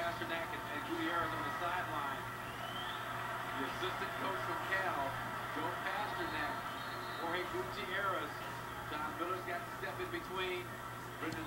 Pasternak and, and Gutierrez on the sideline. The assistant coach from Cal, Joe Pasternak, Jorge Gutierrez. John Miller's got to step in between. Brendan